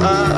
I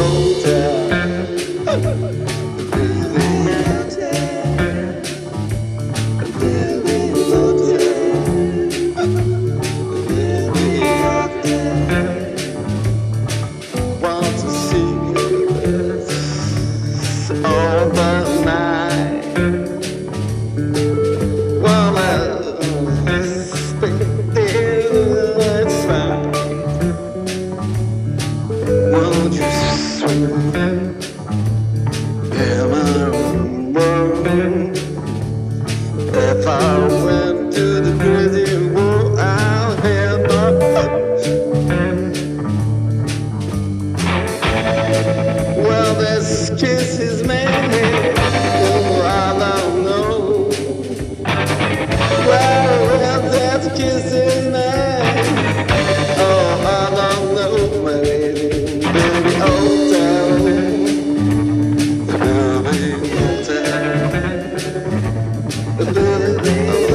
soldier. open Build me a